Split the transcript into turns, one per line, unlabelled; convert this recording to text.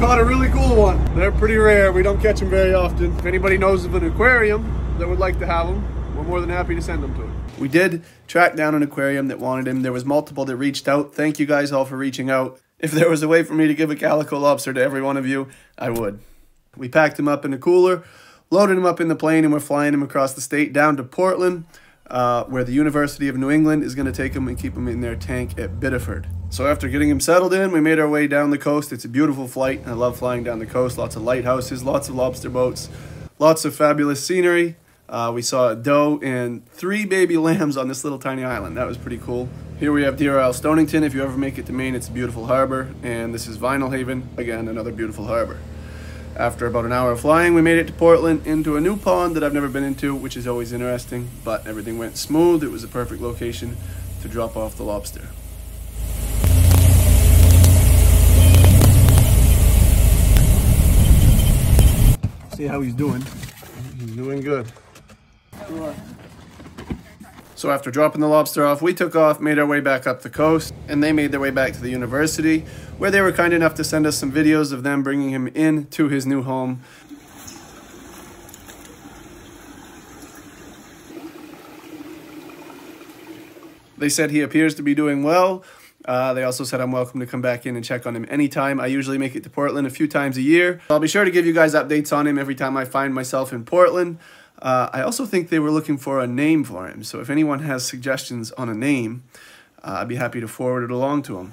caught a really cool one. They're pretty rare. We don't catch them very often. If anybody knows of an aquarium that would like to have them, we're more than happy to send them to it. We did track down an aquarium that wanted him. There was multiple that reached out. Thank you guys all for reaching out. If there was a way for me to give a calico lobster to every one of you, I would. We packed him up in a cooler, loaded him up in the plane, and we're flying him across the state down to Portland, uh, where the University of New England is going to take him and keep him in their tank at Biddeford. So after getting him settled in, we made our way down the coast. It's a beautiful flight. I love flying down the coast. Lots of lighthouses, lots of lobster boats, lots of fabulous scenery. Uh, we saw a doe and three baby lambs on this little tiny island. That was pretty cool. Here we have Deer Isle Stonington. If you ever make it to Maine, it's a beautiful harbor. And this is Vinalhaven, again, another beautiful harbor. After about an hour of flying, we made it to Portland into a new pond that I've never been into, which is always interesting, but everything went smooth. It was a perfect location to drop off the lobster. See how he's doing. He's doing good. So after dropping the lobster off, we took off, made our way back up the coast, and they made their way back to the university, where they were kind enough to send us some videos of them bringing him in to his new home. They said he appears to be doing well. Uh, they also said I'm welcome to come back in and check on him anytime. I usually make it to Portland a few times a year. I'll be sure to give you guys updates on him every time I find myself in Portland. Uh, I also think they were looking for a name for him, so if anyone has suggestions on a name, uh, I'd be happy to forward it along to them.